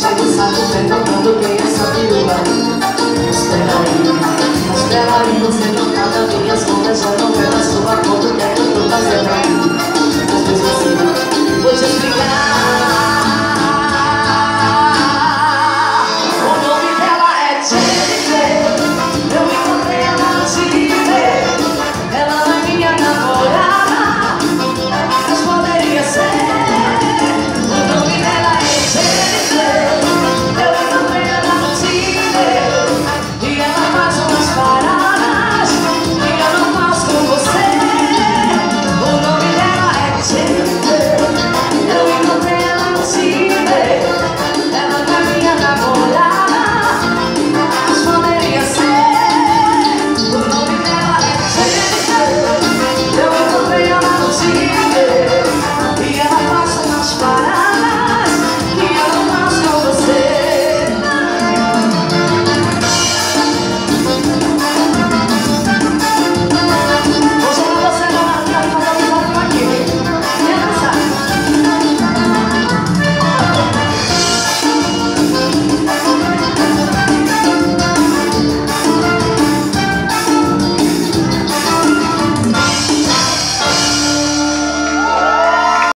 Chega que o saco pé tocando bem essa viúva Espera aí, espera aí Você não tá da minha sombra, já não